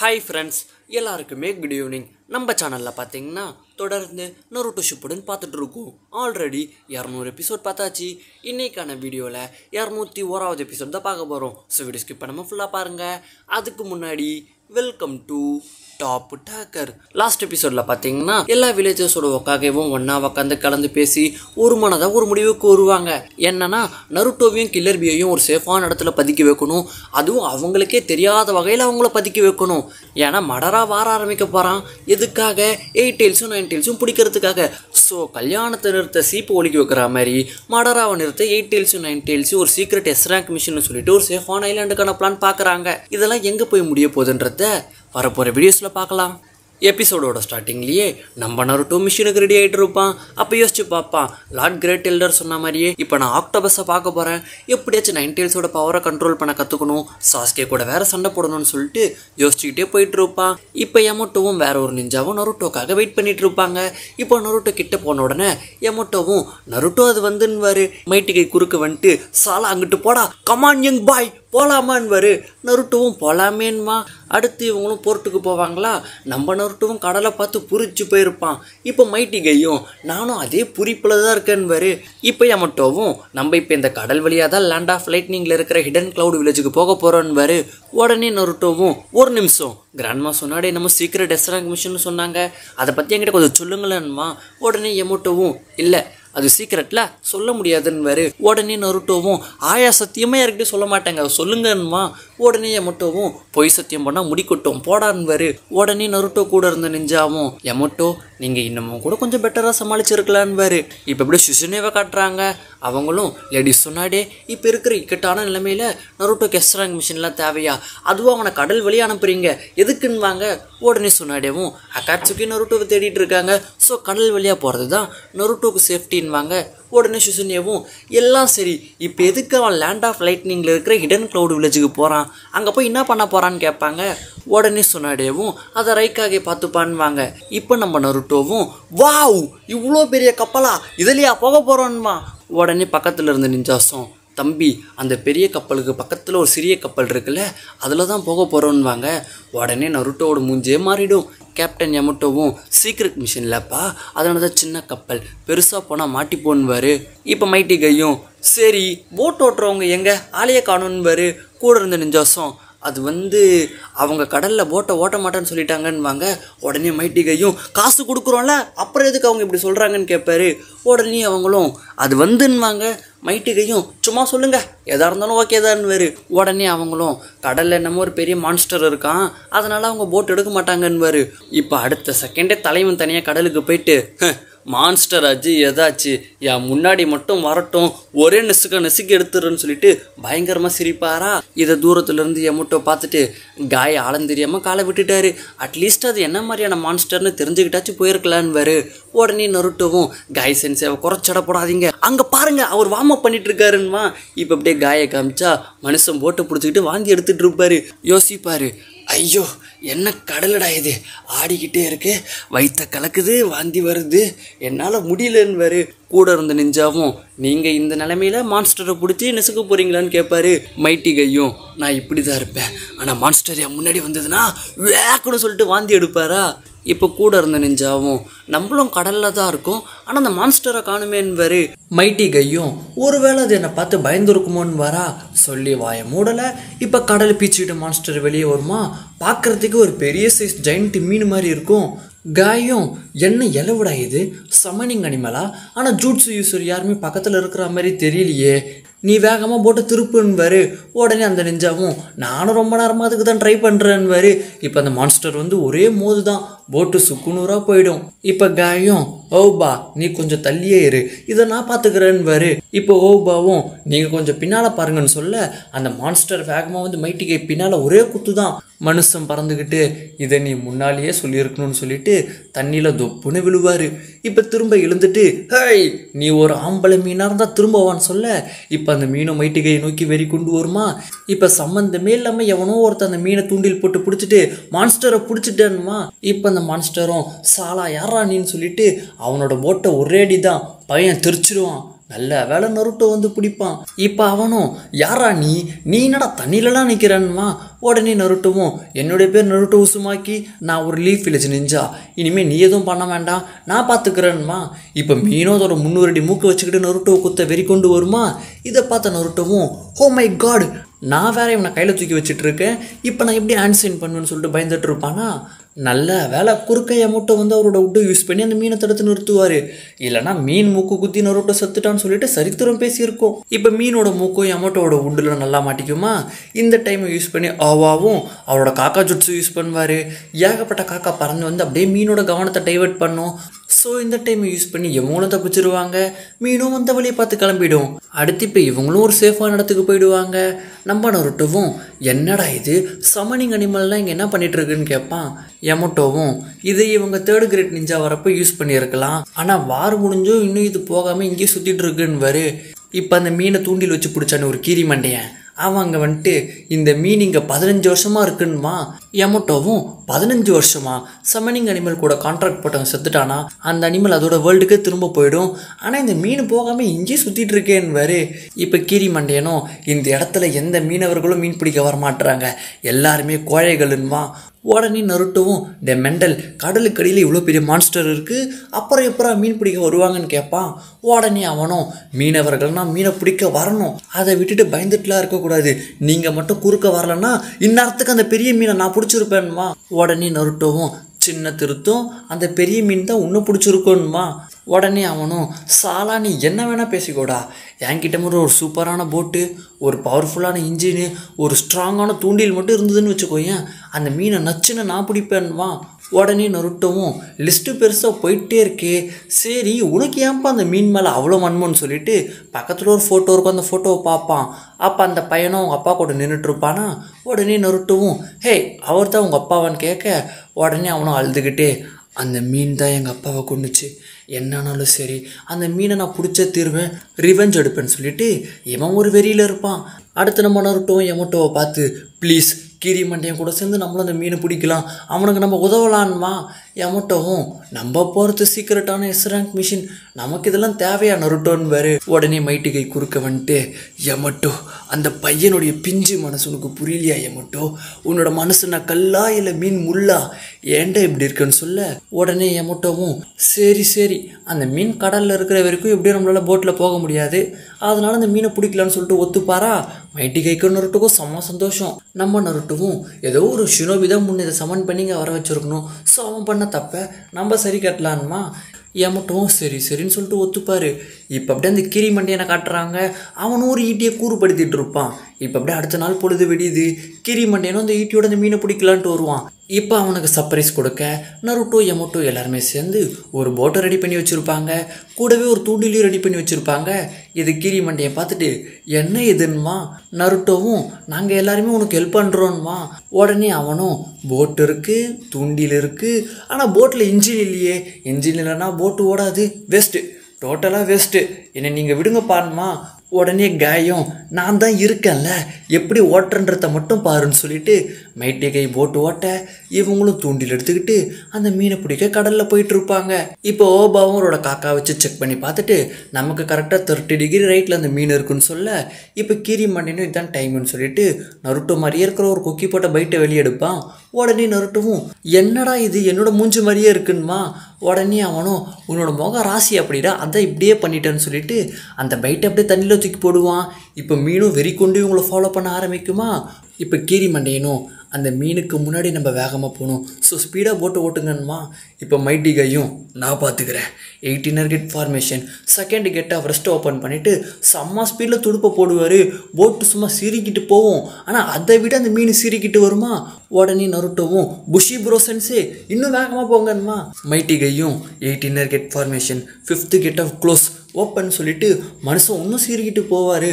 Hi friends எல்லாருக்குமே good evening நம்ம சேனலில் பார்த்தீங்கன்னா தொடர்ந்து நொருட்டு ஷிப்புடன் பார்த்துட்ருக்கோம் ஆல்ரெடி இரநூறு எபிசோட் பார்த்தாச்சு. இன்றைக்கான வீடியோவில் இரநூத்தி ஓராவது எபிசோட் தான் பார்க்க போகிறோம் ஸோ வீடியோ ஸ்கிப் பண்ணாமல் ஃபுல்லாக பாருங்கள் அதுக்கு முன்னாடி welcome to top talker. Last எபிசோடில் பார்த்தீங்கன்னா எல்லா வில்லேஜஸோட ஒக்காகவும் ஒன்றா உக்காந்து கலந்து பேசி ஒரு மனதாக ஒரு முடிவுக்கு வருவாங்க. என்னன்னா நருட்டோவையும் கில்லர்பியையும் ஒரு சேஃபான இடத்துல பதுக்கி வைக்கணும். அதுவும் அவங்களுக்கே தெரியாத வகையில் அவங்கள பதுக்கி வைக்கணும். ஏன்னா மடரா வார ஆரம்பிக்க போகிறான் எதுக்காக? எயிட் டெயில்ஸும் நைன் டெயில்ஸும் பிடிக்கிறதுக்காக. ஸோ கல்யாணத்தை நிறுத்த சீப்பு ஒலிக்க வைக்கிற மாதிரி மடராவை நிறுத்த எயிட் டெயில்ஸும் நைன் டெயில்ஸும் ஒரு சீக்ரெட் எஸ் ரேங்க் மிஷின் சொல்லிட்டு ஒரு சேஃபான ஐலாண்டுக்கான பிளான் பார்க்குறாங்க இதெல்லாம் எங்கே போய் முடிய போகுதுன்றத வரப்போகிற வீடியோஸில் பார்க்கலாம். எபிசோடோட ஸ்டார்டிங்லேயே நம்ம நருட்டோ மிஷினுக்கு ரெடி ஆகிட்டு இருப்பான். அப்போ யோசிச்சு பார்ப்பான். லார்ட் கிரேட் எல்டர் சொன்ன மாதிரியே இப்போ நான் ஆக்டோபஸை பார்க்க போகிறேன் எப்படியாச்சும் நைன் டெயில்ஸோட பவரை கண்ட்ரோல் பண்ண கற்றுக்கணும் சாஸ்கே கூட வேற சண்டை போடணும்னு சொல்லிட்டு யோசிச்சுக்கிட்டே போயிட்டு இருப்பான். இப்போ எமோட்டோவும் வேற ஒரு நிஞ்சாவும் நருட்டோக்காக வெயிட் பண்ணிட்டு இருப்பாங்க. இப்போ நருட்டோ கிட்ட போன உடனே எமோட்டோவும் நருட்டோ அது வந்துன்னுவாரு. மைட்டிகை குறுக்க வந்துட்டு சாலா அங்கிட்டு போடா. கமான் யங் பாய் போலாமான்வாரு நருட்டுவும் போகலாமேன்மா அடுத்து இவங்களும் போர்ட்டுக்கு போவாங்களா? நம்ம நருட்டுவும் கடலை பார்த்து புரிச்சு போயிருப்பான். இப்போ மைட்டிகையும் நானும் அதே புரிப்பில் தான் இருக்கேன்வாரு இப்போ எமட்டோவும் நம்ம இப்போ இந்த கடல் வழியாக தான் லேண்ட் ஆஃப் லைட்னிங்கில் இருக்கிற ஹிடன் கிளவுட் வில்லேஜுக்கு போக போகிறோன்வாரு உடனே நருட்டோவும் ஒரு நிமிஷம். கிராண்ட்மா சொன்னாடே நம்ம சீக்கிரம் டெஸ்ராங் மிஷின் சொன்னாங்க. அதை பற்றி என்கிட்ட கொஞ்சம் சொல்லுங்களேன்மா. உடனே எமோட்டோவும் இல்லை அது சீக்கிரட்டில் சொல்ல முடியாதுன்னு உடனே நருட்டோவும் ஆயா சத்தியமே யாருக்கிட்டே சொல்ல மாட்டாங்க. சொல்லுங்கன்னுமா. உடனே எமட்டோவும் பொய் சத்தியம் பண்ணால் முடிக்கட்டும் போடான்வாரு உடனே நருட்டோ கூட இருந்த நெஞ்சாவும் எமட்டோ நீங்கள் இன்னமும் கூட கொஞ்சம் பெட்டராக சமாளிச்சிருக்கலான்பாரு இப்போ எப்படி சுசுனேவை காட்டுறாங்க? அவங்களும் லேடிஸ் சொன்னாடே இப்போ இருக்கிற இக்கட்டான நிலைமையில் நருட்டோ கெஸ்ட்ராங் மிஷின்லாம் தேவையா? அதுவும் அவனை கடல் வழி அனுப்புறீங்க. எதுக்குன்னுவாங்க? உடனே சொன்னாடேவும் அக்காட்சுக்கி நருட்டோவை தேடிட்டு இருக்காங்க. ஸோ கடல் வழியாக போகிறது தான் நருட்டோக்கு சேஃப்டின்வாங்க உடனே சுசன்யாவும் எல்லாம் சரி இப்போ எதுக்கு அவன் லேண்ட் ஆஃப் லைட்னிங்கில் இருக்கிற ஹிடன் க்ளவுட் வில்லேஜுக்கு போகிறான் அங்கே போய் என்ன பண்ண போகிறான்னு கேட்பாங்க. உடனே சொன்னாடேவும் அதை ரைக்காகே பார்த்துப்பான்வாங்க. இப்போ நம்ம நருட்டோவும் வாவ் இவ்வளோ பெரிய கப்பலா? இதுலையா போக போகிறோன்மா உடனே பக்கத்தில் இருந்த நிஞ்சாசம் தம்பி அந்த பெரிய கப்பலுக்கு பக்கத்தில் ஒரு சிறிய கப்பல் இருக்குல்ல அதில் தான் போக போகிறோன்வாங்க உடனே நருட்டோவோட மூஞ்சே மாறிடும். கேப்டன் யமுட்டோவும் சீக்ரெட் மிஷின்லப்பா அதனால தான் சின்ன கப்பல். பெருசாக போனால் மாட்டி போன்வார் இப்போ மைட்டி கையும் சரி போட் ஓட்டுறவங்க எங்கே? ஆளைய காணுன்வாரு கூட இருந்த நெஞ்சாசம். அது வந்து அவங்க கடலில் போட்டை ஓட்ட மாட்டேன்னு சொல்லிட்டாங்கன்னுவாங்க. உடனே மைட்டிகையும் காசு கொடுக்குறோம்ல அப்புறம் எதுக்கு அவங்க இப்படி சொல்கிறாங்கன்னு கேட்பாரு உடனே அவங்களும் அது வந்துன்னுவாங்க. மைட்டிகையும் சும்மா சொல்லுங்கள் எதாக இருந்தாலும் ஓகே தான்வாரு உடனே அவங்களும் கடலில் என்னமோ ஒரு பெரிய மான்ஸ்டர் இருக்கான். அதனால் அவங்க போட் எடுக்க மாட்டாங்கன்னுவார். இப்போ அடுத்த செகண்டே தலைவன் தனியாக கடலுக்கு போயிட்டு மான்ஸ்டர் அஜி ஏதாச்சு என் முன்னாடி மட்டும் வரட்டும் ஒரே நெசுக்க நெசுக்கி எடுத்துடுறேன்னு சொல்லிட்டு பயங்கரமாக சிரிப்பாரா? இதை தூரத்துலேருந்து என் பார்த்துட்டு காய ஆழந்தெரியாமல் காலை விட்டுட்டாரு. அட்லீஸ்ட் அது என்ன மாதிரியான மான்ஸ்டர்னு தெரிஞ்சுக்கிட்டாச்சும் போயிருக்கலான்னு உடனே நருட்டவும் காய் சென்சேவை குறைச்சிடப்படாதீங்க அங்கே பாருங்க அவர் வார்ம் அப் பண்ணிட்டு இருக்காருன்னுமா இப்போ அப்படியே காயை காமிச்சா மனுஷன் போட்டை பிடிச்சிக்கிட்டு வாந்தி எடுத்துகிட்டு இருப்பாரு. யோசிப்பாரு ஐயோ என்ன கடலடா இது? ஆடிக்கிட்டே இருக்கு. வைத்த கலக்குது வாந்தி வருது. என்னால் முடியலன்னு கூட இருந்த நெஞ்சாவும் நீங்கள் இந்த நிலமையில மான்ஸ்டரை பிடிச்சி நெசுக்க போகிறீங்களான்னு கேட்பாரு மைட்டி கையும். நான் இப்படி தான் இருப்பேன். ஆனால் மான்ஸ்டர் என் முன்னாடி வந்ததுன்னா வேக்குன்னு சொல்லிட்டு வாந்தி எடுப்பாரா? இப்போ கூட இருந்த நெஞ்சாவும் நம்மளும் கடலில் தான் இருக்கோம். ஆனால் அந்த மான்ஸ்டரை காணுமேன்வாரு மைட்டி கையும் ஒருவேளை அது என்னை பார்த்து பயந்துருக்குமோன்னு வரா சொல்லி வாய மூடலை. இப்போ கடல் பீச்சிட்டு மான்ஸ்டர் வெளியே வருமா? பார்க்குறதுக்கு ஒரு பெரிய சைஸ் ஜெயிண்ட் மீன் மாதிரி இருக்கும். காயும் என்ன இலவிடா இது? சமனிங் அனிமலா ஆனால் ஜூட்ஸு யூஸர் யாருமே பக்கத்தில் இருக்கிற மாதிரி தெரியலையே. நீ வேகமாக போட்டு திருப்புன்வாரு உடனே அந்த நெஞ்சாவும் நானும் ரொம்ப நேரமாக அதுக்கு தான் ட்ரை பண்ணுறேன்வாரு இப்போ அந்த மான்ஸ்டர் வந்து ஒரே மோது தான். போட்டு சுக்குநூறாக போயிடும். இப்போ காயும் ஓபா நீ கொஞ்சம் தள்ளியே இரு. இதை நான் பார்த்துக்கிறேன்வாரு இப்போ ஓபாவும் நீங்கள் கொஞ்சம் பின்னால் பாருங்கன்னு சொல்ல அந்த மான்ஸ்டர் வேகமாக வந்து மைட்டிகை பின்னால் ஒரே குத்து தான். மனுஷன் பறந்துக்கிட்டு இதை நீ முன்னாலேயே சொல்லியிருக்கணும்னு சொல்லிட்டு தண்ணியில் தொப்புன்னு விழுவார். இப்போ திரும்ப எழுந்துட்டு ஹேய் நீ ஒரு ஆம்பளை மீனாக இருந்தால் திரும்பவான்னு சொல்ல. இப்போ அந்த மீனை மைட்டிகையை நோக்கி வெறி கொண்டு வருமா? இப்போ சம்மந்தமே இல்லாமல் எவனோ ஒருத்தன் அந்த மீனை தூண்டில் போட்டு பிடிச்சிட்டு மான்ஸ்டரை பிடிச்சிட்டேன்னுமா? இப்போ அந்த மான்ஸ்டரும் சாலா யாரா நீன்னு சொல்லிட்டு அவனோட போட்டை ஒரே அடி தான் பையன் தெரிச்சிருவான். நல்ல வேலை நருட்டோ வந்து பிடிப்பான் இப்போ அவனும் யாரா நீ? நீ என்னடா தண்ணியிலலாம் நிற்கிறன்மா உடனே நருட்டோவும் என்னுடைய பேர் நருட்டோ உசுமாக்கி. நான் ஒரு லீஃப் வில்லேஜ் நிஞ்சா. இனிமேல் நீ எதுவும் பண்ண வேண்டாம். நான் பார்த்துக்கிறேன்மா இப்போ மீனோ அதோட முந்நூறு அடி மூக்கு வச்சுக்கிட்டு நருட்டோ குத்த வெறி கொண்டு வருமா? இதை பார்த்த நருட்டவும் ஹோ மை காட்! நான் வேற இவனை கையில் தூக்கி வச்சுட்டு இருக்கேன். இப்போ நான் எப்படி ஆன்சைன் பண்ணுவேன்னு சொல்லிட்டு பயந்துட்டு இருப்பானா? நல்ல வேலை குறுக்கையை மட்டும் வந்து அவரோட உட்டை யூஸ் பண்ணி அந்த மீனை தடுத்து நிறுத்துவார். இல்லைன்னா மீன் மூக்கு குத்தி நருட்டோ செத்துட்டான்னு சொல்லிட்டு சரித்திரம் பேசியிருக்கோம். இப்போ மீனோட மூக்கும் எமோட்டோட உட்டில் நல்லா மாட்டிக்குமா? இந்த டைமை யூஸ் பண்ணி ஆவாவும் அவரோட காக்கா ஜுட்ஸு யூஸ் பண்ணுவார். ஏகப்பட்ட காக்கா பறந்து வந்து அப்படியே மீனோட கவனத்தை டைவர்ட் பண்ணும். ஸோ இந்த டைம் யூஸ் பண்ணி இவங்களும் தப்பிச்சிருவாங்க. மீனும் வந்த வழியை பார்த்து கிளம்பிடும். அடுத்து இப்போ இவங்களும் ஒரு சேஃபான இடத்துக்கு போயிடுவாங்க. நம்ம நருட்டோவும் என்னடா இது? சமனிங் அனிமல்லாம் இங்கே என்ன பண்ணிகிட்ருக்குன்னு கேட்பான் எமோட்டோவும் இது இவங்க தேர்ட் கிரேட் நிஞ்சா வரப்போ யூஸ் பண்ணியிருக்கலாம். ஆனால் வார் முடிஞ்சும் இன்னும் இது போகாமல் இங்கேயே சுற்றிட்டு இருக்குன்னு வரு இப்போ அந்த மீனை தூண்டில் வச்சு பிடிச்சான்னு ஒரு கீரி மண்டையன். அவன் அங்கே வந்துட்டு இந்த மீன் இங்கே பதினஞ்சு வருஷமாக இருக்குன்னுமா எமட்டோவும் பதினஞ்சு வருஷமா சமனிங் அனிமல் கூட கான்ட்ராக்ட் போட்டவன் செத்துட்டானா அந்த அனிமல் அதோட வேர்ல்டுக்கே திரும்ப போயிடும். ஆனால் இந்த மீன் போகாமல் இங்கேயே சுற்றிட்டு இருக்கேன்னு இப்போ கீரி மண்டையனோ இந்த இடத்துல எந்த மீனவர்களும் மீன் பிடிக்க வர மாட்டுறாங்க எல்லாருமே கோழைகளுன்மா உடனே நருட்டவும் டே மெண்டல் கடலுக்கு அடியில் இவ்வளோ பெரிய மான்ஸ்டர் இருக்குது அப்புறம் எப்பறம் மீன் பிடிக்க வருவாங்கன்னு கேட்பான் உடனே அவனும் மீனவர்கள்னா மீனை பிடிக்க வரணும். அதை விட்டுட்டு பயந்துட்டுலாம் இருக்கக்கூடாது. நீங்கள் மட்டும் குறுக்க வரலன்னா இந்நேரத்துக்கு அந்த பெரிய மீனை நான் பிடிச்சிருப்பேன்மா. உடனே நருட்டவும் சின்ன திருத்தம் அந்த பெரிய மீன் தான் உன்னை பிடிச்சிருக்கோன்மா. உடனே அவனும் சாலா நீ என்ன வேணால் பேசிக்கோடா. என்கிட்ட மட்டும் ஒரு சூப்பரான போட்டு ஒரு பவர்ஃபுல்லான இன்ஜினு ஒரு ஸ்ட்ராங்கான தூண்டில் மட்டும் இருந்ததுன்னு வச்சுக்கோயேன். அந்த மீனை நச்சுன்னு நான் பிடிப்பேன்வா உடனே நருட்டவும் லிஸ்ட்டு பெருசாக போயிட்டே இருக்கே. சரி உனக்கு ஏன்ப்பா அந்த மீன் மேலே அவ்வளோ மண்மன்னு சொல்லிட்டு பக்கத்தில் ஒரு ஃபோட்டோ இருக்கும் அந்த ஃபோட்டோவை பார்ப்பான். அப்போ அந்த பையனும் அவங்க அப்பா கூட நின்றுட்டுருப்பானா உடனே நருட்டவும் ஹே அவர் தான் உங்கள் அப்பாவான்னு கேட்க. உடனே அவனும் அழுதுகிட்டே அந்த மீன் தான் எங்கள் அப்பாவை கொண்டுச்சு என்னன்னாலும் சரி அந்த மீனை நான் பிடிச்ச தீர்வேன் ரிவெஞ்ச் எடுப்பேன்னு சொல்லிட்டு இவன் ஒரு வெறியில் இருப்பான். அடுத்து நம்ம நருட்டோம் எமட்டோவை பார்த்து ப்ளீஸ் கீரி மண்டையன் கூட சேர்ந்து நம்மளும் அந்த மீனை பிடிக்கலாம். அவனுக்கு நம்ம உதவலான்மா. எமட்டோவும் நம்ம போகிறது சீக்கிரட்டான எஸ் ரேங்க் மிஷின் நமக்கு இதெல்லாம் தேவையா நருட்டோன்னு வேறு உடனே மைட்டிகை குறுக்க வந்துட்டு எமட்டோ அந்த பையனுடைய பிஞ்சு மனசு உனக்கு புரியலையா எமட்டோ உன்னோட மனசு நான் கல்லா இல்லை மீன் முள்ளா ஏன்டா இப்படி இருக்குன்னு சொல்ல? உடனே எமட்டோவும் சரி சரி. அந்த மீன் கடலில் இருக்கிற வரைக்கும் எப்படியும் நம்மளால் போட்டில் போக முடியாது. அதனால அந்த மீனை பிடிக்கலான்னு சொல்லிட்டு ஒத்துப்பாரா? மைட்டி கைக்கு நருட்டுக்கும் செம்ம சந்தோஷம். நம்ம நருட்டுவும் ஏதோ ஒரு ஷினோபி தான் இதை சமன் பண்ணி இங்கே வர வச்சுருக்கணும். ஸோ அவன் பண்ண தப்ப நம்ம சரி கட்டலான்மா? ஏன் மட்டும் சரி சரின்னு சொல்லிட்டு ஒத்துப்பார். இப்போ அப்படியே அந்த கிரி மண்டியனை காட்டுறாங்க. அவனும் ஒரு ஈட்டியை கூறுபடுத்திகிட்டு இருப்பான். இப்போ அப்படியே அடுத்த நாள் பொழுது விடியுது. கிரி மண்டேனும் அந்த ஈட்டியோட அந்த மீனை பிடிக்கலான்ட்டு வருவான். இப்போ அவனுக்கு சர்ப்ரைஸ் கொடுக்க நருட்டோ எமோட்டோ எல்லாருமே சேர்ந்து ஒரு போட்டை ரெடி பண்ணி வச்சுருப்பாங்க. கூடவே ஒரு தூண்டிலையும் ரெடி பண்ணி வச்சுருப்பாங்க. இது கிரி மண்டையை பார்த்துட்டு என்ன இதுன்மா? நருட்டோவும் நாங்கள் எல்லாருமே உனக்கு ஹெல்ப் பண்ணுறோன்மா உடனே அவனும் போட் இருக்குது தூண்டில் இருக்குது ஆனால் போட்டில் இன்ஜின் இல்லையே. இன்ஜின் இல்லைன்னா போட்டு ஓடாது. வேஸ்ட்டு டோட்டலாக வேஸ்ட்டு என்னை நீங்கள் விடுங்க பாருமா உடனே காயம். நான் தான் இருக்கேன்ல. எப்படி ஓட்டுறன்றத மட்டும் பாருன்னு சொல்லிட்டு மைட்டே கை போட்டு ஓட்ட இவங்களும் தூண்டில் எடுத்துக்கிட்டு அந்த மீனை பிடிக்க கடலில் போயிட்டு இருப்பாங்க இப்போ ஓபாவும் அவரோட காக்கா வச்சு செக் பண்ணி பார்த்துட்டு நமக்கு கரெக்டாக தேர்ட்டி டிகிரி ரைட்டில் அந்த மீன் இருக்குன்னு சொல்ல இப்போ கீரி மண்டினும் இதுதான் டைம்னு சொல்லிட்டு நருட்டோ மாதிரியே இருக்கிற ஒரு கொக்கி போட்ட பைட்டை வெளியெடுப்பான் உடனே நருட்டவும் என்னடா இது? என்னோட மூஞ்சி மாதிரியே இருக்குன்னுமா உடனே அவனும் உன்னோட முக ராசி அப்படிடா அதான் இப்படியே பண்ணிட்டேன்னு சொல்லிட்டு அந்த பைட்டை அப்படியே தண்ணியில் தூக்கி போடுவான். இப்போ மீனும் வெறி கொண்டு இவங்களை ஃபாலோ பண்ண ஆரம்பிக்குமா? இப்போ கீரி மண்டையனும் அந்த மீனுக்கு முன்னாடி நம்ம வேகமாக போகணும். ஸோ ஸ்பீடாக போட்டு ஓட்டுங்கன்னுமா இப்போ மைட்டி கையும் நான் பார்த்துக்கிறேன் eight inner gate formation second gate of rest open பண்ணிவிட்டு செம்ம ஸ்பீடில் துடுப்பை போடுவார். போட்டு சும்மா சிரிக்கிட்டு போவோம். ஆனால் அதை விட அந்த மீன் சிரிக்கிட்டு வருமா? உடனே நருட்டவும் புஷி ப்ரோசன்ஸே இன்னும் வேகமாக போங்கன்னுமா மைட்டி கையும் எயிட்டினர் get formation fifth get off close open சொல்லிட்டு மனுஷன் ஒன்றும் சீறிக்கிட்டு போவார்.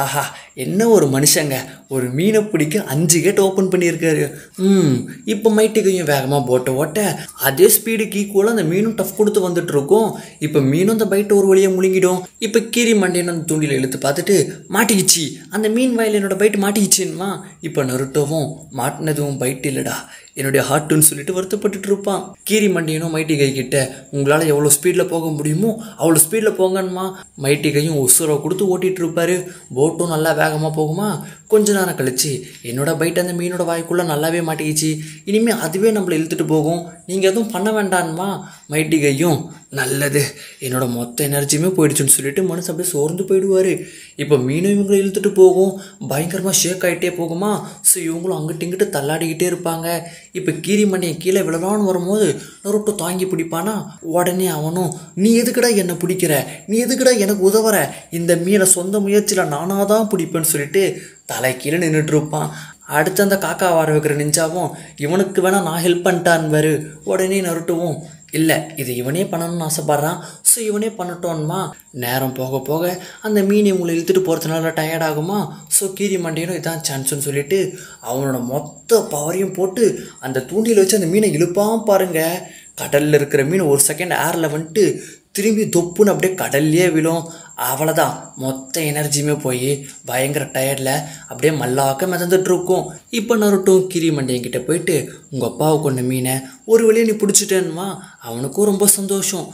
ஆஹா என்ன ஒரு மனுஷங்க. ஒரு மீனை பிடிக்க அஞ்சு கேட் ஓப்பன் பண்ணியிருக்காரு. ம் இப்போ மைட்டுக்கையும் வேகமாக போட்ட ஓட்ட அதே ஸ்பீடுக்கு ஈக்குவலாக அந்த மீனும் டஃப் கொடுத்து வந்துட்டுருக்கோம். இப்போ மீனும் அந்த பைட்டை ஒரு வழியாக முழுங்கிடும். இப்போ கீரி மண்டையன் அந்த தூண்டில் இழுத்து பார்த்துட்டு மாட்டிக்கிச்சு. அந்த மீன் வயல் என்னோட பைட்டு மாட்டிக்கிச்சுன்னா இப்போ நருட்டோவும் மாட்டினதும் பைட் இல்லைடா. என்னுடைய ஹார்ட்டுன்னு சொல்லிட்டு வருத்தப்பட்டுட்டு இருப்பான். கீரி மண்டியனும் மைட்டி கை கிட்ட உங்களால் எவ்வளோ ஸ்பீடில் போக முடியுமோ அவ்வளோ ஸ்பீடில் போங்கன்னுமா மைட்டி கையும் உசுரை கொடுத்து ஓட்டிகிட்டு இருப்பாரு. போட்டும் நல்லா வேகமாக போகுமா? கொஞ்ச நேரம் கழிச்சு என்னோட பைட் அந்த மீனோட வாய்க்குள்ளே நல்லாவே மாட்டிக்கிச்சு. இனிமேல் அதுவே நம்மளை இழுத்துட்டு போகும். நீங்கள் எதுவும் பண்ண வேண்டாம்மா. மைட்டி கையும் நல்லது. என்னோட மொத்த எனர்ஜியுமே போயிடுச்சுன்னு சொல்லிட்டு மனசு அப்படியே சோர்ந்து போயிடுவார். இப்போ மீனும் இவங்களை இழுத்துட்டு போகும். பயங்கரமாக ஷேக் ஆகிட்டே போகுமா? ஸோ இவங்களும் அங்கிட்டு இங்கிட்டு தள்ளாடிக்கிட்டே இருப்பாங்க. இப்போ கீரி மண்டையை கீழே விழலான்னு வரும்போது நொருட்டு தாங்கி பிடிப்பானா? உடனே அவனும் நீ எதுக்குடா என்னை பிடிக்கிற? நீ எதுக்குடா எனக்கு உதவுற? இந்த மீனை சொந்த முயற்சியில் நானாக தான் பிடிப்பேன்னு சொல்லிட்டு தலை கீழே நின்றுட்டு இருப்பான் அடுத்து அந்த காக்கா வர வைக்கிற நிஞ்சாவும் இவனுக்கு வேணால் நான் ஹெல்ப் பண்ணிட்டான்வாரு உடனே நருட்டுவும். இல்லை இது இவனே பண்ணணும்னு ஆசைப்பட்றான். ஸோ இவனே பண்ணட்டோன்மா நேரம் போக போக அந்த மீன் இவங்களை இழுத்துட்டு போகிறதுனால டயர்ட் ஆகுமா? ஸோ கீரி மண்டையனும் இதான் சான்ஸ்னு சொல்லிட்டு அவனோட மொத்த பவரையும் போட்டு அந்த தூண்டியில் வச்சு அந்த மீனை இழுப்பாம பாருங்கள் கடலில் இருக்கிற மீன் ஒரு செகண்ட் ஏரில் வந்துட்டு திரும்பி தொப்புன்னு அப்படியே கடல்லையே விழும். அவ்வளோதான் மொத்த எனர்ஜியுமே போய் பயங்கர டயர்டில் அப்படியே மல்லாக்க மிதந்துட்டுருக்கும். இப்போ நருட்டும் கிரி மண்டையன் போயிட்டு உங்கள் அப்பாவை கொண்ட மீனை ஒரு வழியை நீ பிடிச்சிட்டேன்மா அவனுக்கும் ரொம்ப சந்தோஷம்.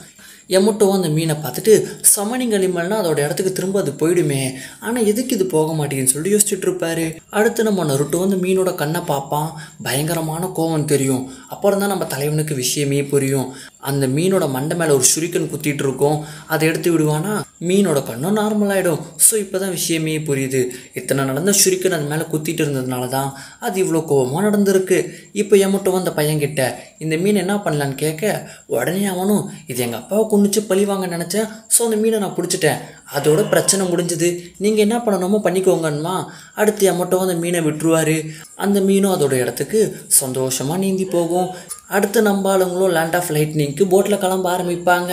எமட்டோ அந்த மீனை பார்த்துட்டு சமணிங் அனிமல்னா அதோட இடத்துக்கு திரும்ப அது போயிடுமே. ஆனால் எதுக்கு இது போக மாட்டேங்குன்னு சொல்லி யோசிச்சுட்டு இருப்பாரு. அடுத்து நம்ம நருட்டோ அந்த மீனோட கண்ணை பார்ப்பான். பயங்கரமான கோவம் தெரியும். அப்புறம் தான் நம்ம தலைவனுக்கு விஷயமே புரியும். அந்த மீனோட மண்டை மேலே ஒரு சுரிக்கன் குத்திட்டு இருக்கோம். அதை எடுத்து விடுவானா? மீனோட கண்ணும் நார்மலாகிடும் ஸோ இப்போ தான் விஷயமே புரியுது. இத்தனை நடந்த சுரிக்கன் அது மேலே குத்திட்டு இருந்ததுனால தான் அது இவ்வளோ கோபமாக நடந்திருக்கு. இப்போ எமட்டும் அந்த பையன்கிட்ட இந்த மீன் என்ன பண்ணலான்னு கேட்க உடனே அவனும் இது எங்கள் அப்பாவை கொண்டுச்சு பழி வாங்க நினச்சேன். ஸோ அந்த மீனை நான் பிடிச்சிட்டேன். அதோட பிரச்சனை முடிஞ்சது. நீங்கள் என்ன பண்ணணுமோ பண்ணிக்கோங்கன்மா. அடுத்து மட்டும் அந்த மீனை விட்டுருவாரு. அந்த மீனும் அதோட இடத்துக்கு சந்தோஷமாக நீந்தி போகும். அடுத்து நம்ம ஆளுங்களும் லேண்ட் ஆஃப் லைட்னிங்க்கு போட்டில் கிளம்ப ஆரம்பிப்பாங்க.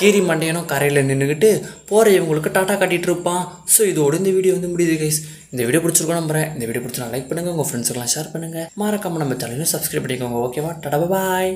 கீரி மண்டையனும் கரையில் நின்றுக்கிட்டு போகிற இவங்களுக்கு டாட்டா காட்டிகிட்டு இருப்பான். ஸோ இதோட இந்த வீடியோ வந்து முடியுது கைஸ் இந்த வீடியோ பிடிச்சிருக்கோம் நம்புறேன். இந்த வீடியோ பிடிச்சி லைக் பண்ணுங்கள் உங்கள் ஃப்ரெண்ட்ஸுக்கெல்லாம் ஷேர் பண்ணுங்கள் மறக்காமல் நம்ம தலையிலும் சப்ஸ்கிரைப் பண்ணிக்கோங்க ஓகேவா டடா பாய்